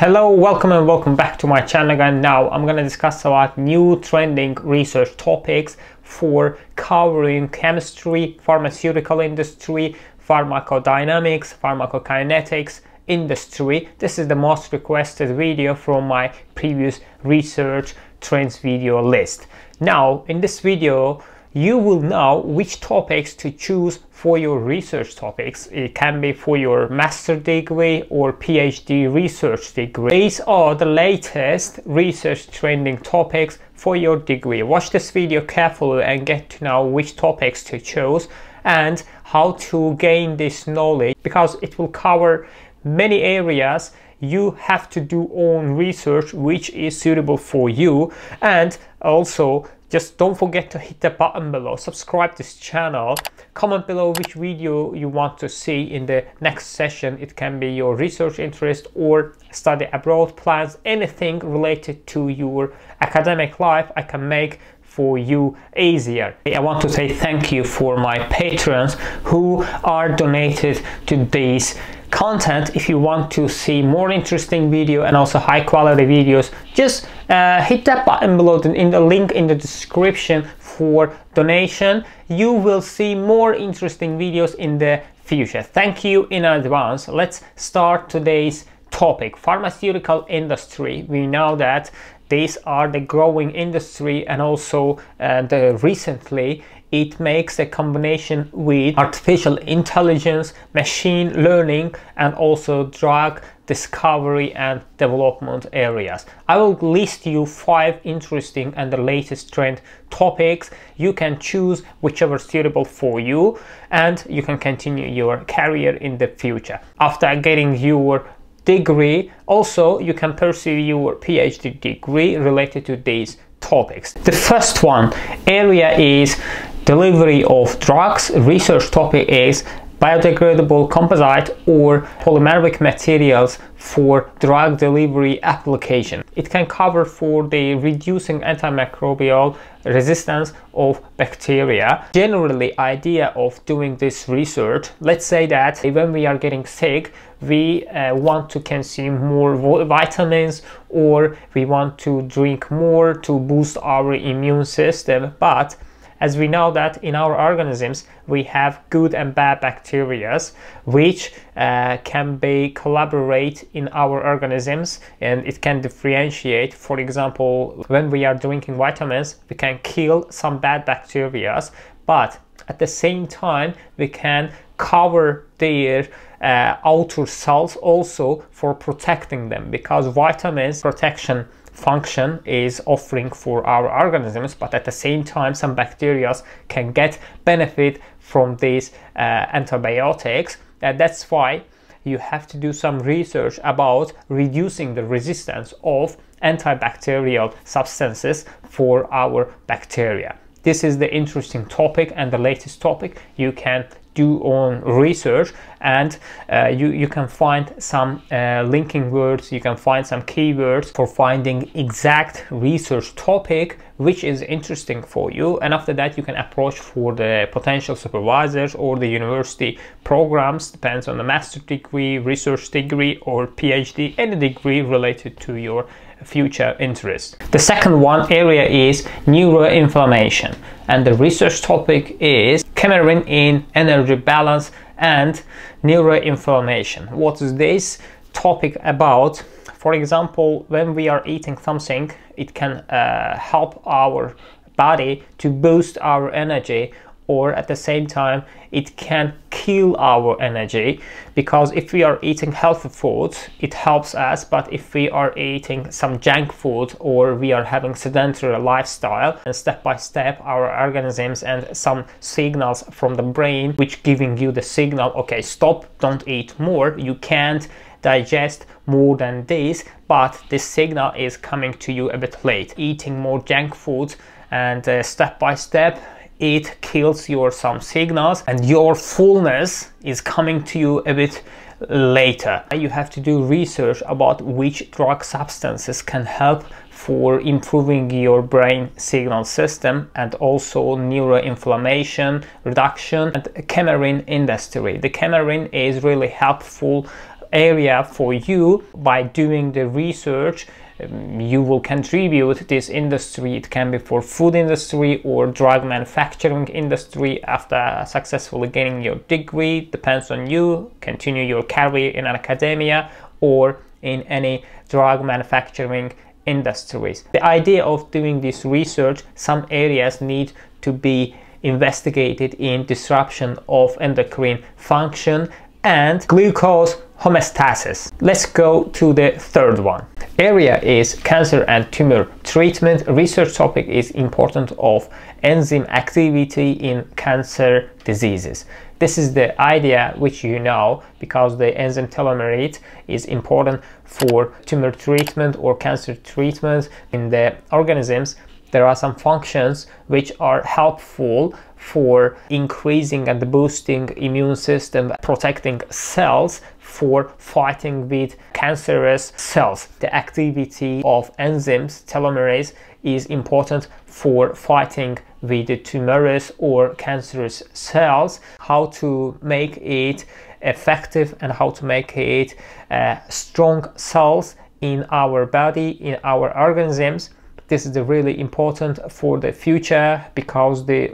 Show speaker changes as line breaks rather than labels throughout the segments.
Hello, welcome and welcome back to my channel again. Now I'm gonna discuss about new trending research topics for covering chemistry, pharmaceutical industry, pharmacodynamics, pharmacokinetics, industry. This is the most requested video from my previous research trends video list. Now in this video you will know which topics to choose for your research topics. It can be for your master degree or PhD research degree. These are the latest research trending topics for your degree. Watch this video carefully and get to know which topics to choose and how to gain this knowledge because it will cover many areas you have to do own research which is suitable for you and also just don't forget to hit the button below. Subscribe this channel. Comment below which video you want to see in the next session. It can be your research interest or study abroad plans anything related to your academic life i can make for you easier. I want to say thank you for my patrons who are donated to these content. If you want to see more interesting video and also high quality videos just uh, hit that button below in the link in the description for donation. You will see more interesting videos in the future. Thank you in advance. Let's start today's topic pharmaceutical industry. We know that these are the growing industry and also uh, the recently it makes a combination with artificial intelligence, machine learning, and also drug discovery and development areas. I will list you five interesting and the latest trend topics. You can choose whichever suitable for you and you can continue your career in the future. After getting your degree, also you can pursue your PhD degree related to these topics. The first one area is delivery of drugs. Research topic is biodegradable composite or polymeric materials for drug delivery application. It can cover for the reducing antimicrobial resistance of bacteria. Generally idea of doing this research, let's say that when we are getting sick, we uh, want to consume more vitamins or we want to drink more to boost our immune system, but as we know that in our organisms we have good and bad bacteria which uh, can be collaborate in our organisms and it can differentiate. For example when we are drinking vitamins we can kill some bad bacteria but at the same time we can cover their uh, outer cells also for protecting them because vitamins protection function is offering for our organisms but at the same time some bacteria can get benefit from these uh, antibiotics. And that's why you have to do some research about reducing the resistance of antibacterial substances for our bacteria. This is the interesting topic and the latest topic you can do on research and uh, you, you can find some uh, linking words, you can find some keywords for finding exact research topic which is interesting for you and after that you can approach for the potential supervisors or the university programs depends on the master degree, research degree or PhD, any degree related to your future interest. The second one area is neuroinflammation and the research topic is chemerin in energy balance and neuroinflammation. What is this topic about? For example, when we are eating something, it can uh, help our body to boost our energy or at the same time it can kill our energy. Because if we are eating healthy food it helps us but if we are eating some junk food or we are having sedentary lifestyle and step by step our organisms and some signals from the brain which giving you the signal okay stop don't eat more you can't digest more than this but this signal is coming to you a bit late. Eating more junk food and uh, step by step it kills your some signals and your fullness is coming to you a bit later. You have to do research about which drug substances can help for improving your brain signal system and also neuroinflammation reduction and chemerin industry. The chemerin is really helpful area for you by doing the research Um, you will contribute this industry. It can be for food industry or drug manufacturing industry. After successfully getting your degree depends on you continue your career in academia or in any drug manufacturing industries. The idea of doing this research some areas need to be investigated in disruption of endocrine function and glucose homeostasis. Let's go to the third one. Area is cancer and tumor treatment. Research topic is important of enzyme activity in cancer diseases. This is the idea which you know because the enzyme telomerase is important for tumor treatment or cancer treatment in the organisms there are some functions which are helpful for increasing and boosting immune system protecting cells for fighting with cancerous cells. The activity of enzymes telomerase is important for fighting with the tumorous or cancerous cells. How to make it effective and how to make it uh, strong cells in our body in our organisms this is really important for the future because the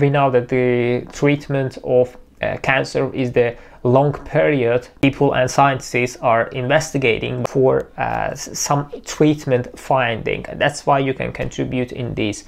we know that the treatment of uh, cancer is the long period people and scientists are investigating for uh, some treatment finding. That's why you can contribute in this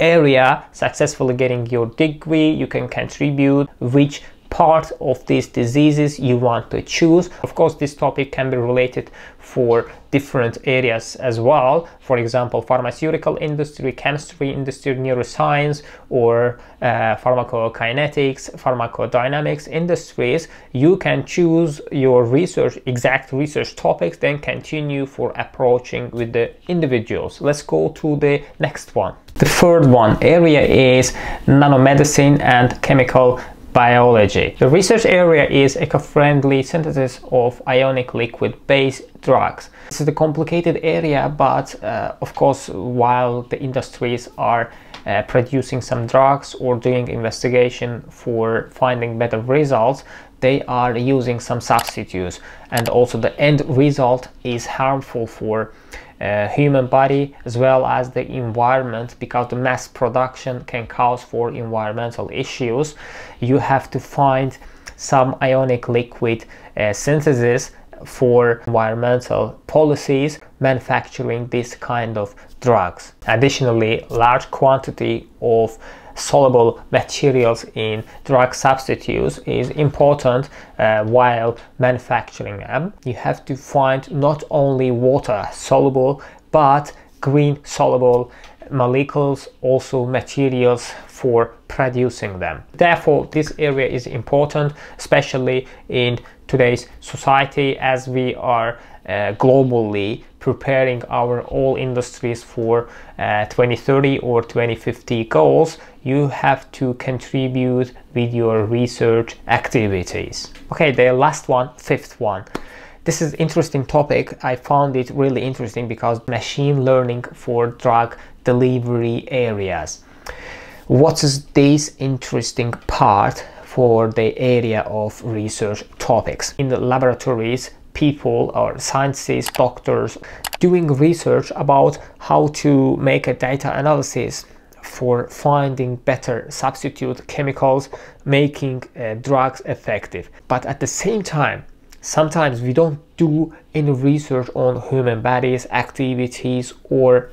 area successfully getting your degree. You can contribute which part of these diseases you want to choose. Of course, this topic can be related for different areas as well. For example, pharmaceutical industry, chemistry industry, neuroscience, or uh, pharmacokinetics, pharmacodynamics industries. You can choose your research, exact research topics, then continue for approaching with the individuals. Let's go to the next one. The third one area is nanomedicine and chemical biology. The research area is eco-friendly synthesis of ionic liquid-based drugs. This is a complicated area, but uh, of course, while the industries are uh, producing some drugs or doing investigation for finding better results, they are using some substitutes and also the end result is harmful for uh, human body as well as the environment because the mass production can cause for environmental issues. You have to find some ionic liquid uh, synthesis for environmental policies manufacturing this kind of drugs. Additionally large quantity of soluble materials in drug substitutes is important uh, while manufacturing them. You have to find not only water soluble but green soluble molecules, also materials for producing them. Therefore, this area is important, especially in today's society as we are uh, globally preparing our all industries for uh, 2030 or 2050 goals you have to contribute with your research activities. Okay the last one fifth one. This is interesting topic. I found it really interesting because machine learning for drug delivery areas. What is this interesting part for the area of research topics? In the laboratories people or scientists, doctors doing research about how to make a data analysis for finding better substitute chemicals, making uh, drugs effective. But at the same time, sometimes we don't do any research on human bodies, activities, or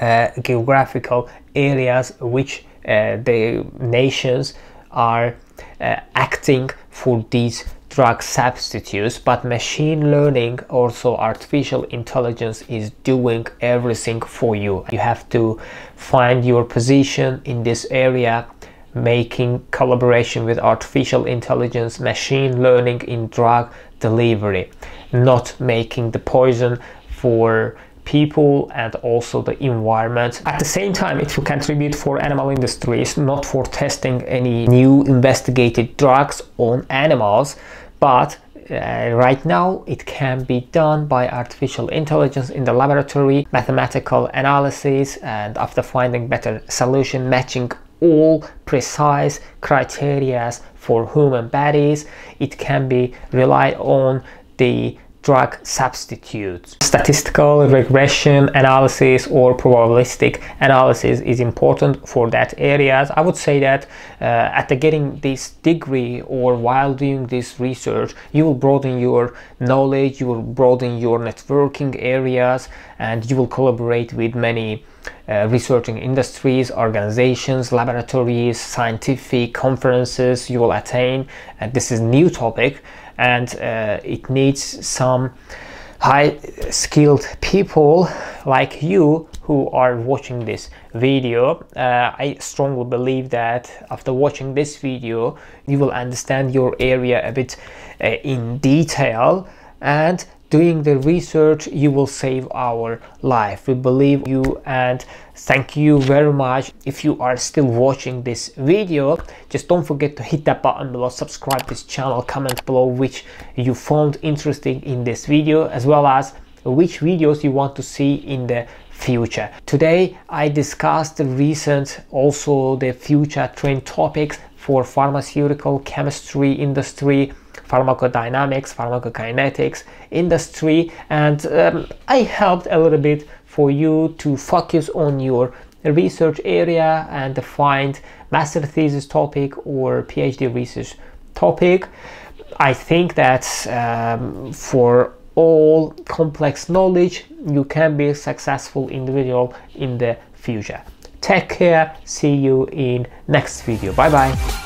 uh, geographical areas which uh, the nations are uh, acting for these drug substitutes but machine learning also artificial intelligence is doing everything for you. You have to find your position in this area making collaboration with artificial intelligence machine learning in drug delivery not making the poison for people and also the environment. At the same time, it will contribute for animal industries, not for testing any new investigated drugs on animals, but uh, right now it can be done by artificial intelligence in the laboratory, mathematical analysis, and after finding better solution matching all precise criteria for human bodies, it can be relied on the drug substitutes. Statistical regression analysis or probabilistic analysis is important for that areas. I would say that uh, at getting this degree or while doing this research, you will broaden your knowledge, you will broaden your networking areas, and you will collaborate with many uh, researching industries, organizations, laboratories, scientific conferences you will attain. And this is new topic and uh, it needs some high skilled people like you who are watching this video. Uh, i strongly believe that after watching this video you will understand your area a bit uh, in detail. And doing the research you will save our life. We believe you and thank you very much. If you are still watching this video just don't forget to hit that button below subscribe this channel comment below which you found interesting in this video as well as which videos you want to see in the future. Today i discussed the recent also the future trend topics for pharmaceutical chemistry industry pharmacodynamics, pharmacokinetics industry, and um, I helped a little bit for you to focus on your research area and find master thesis topic or PhD research topic. I think that um, for all complex knowledge, you can be a successful individual in the future. Take care. See you in next video. Bye bye.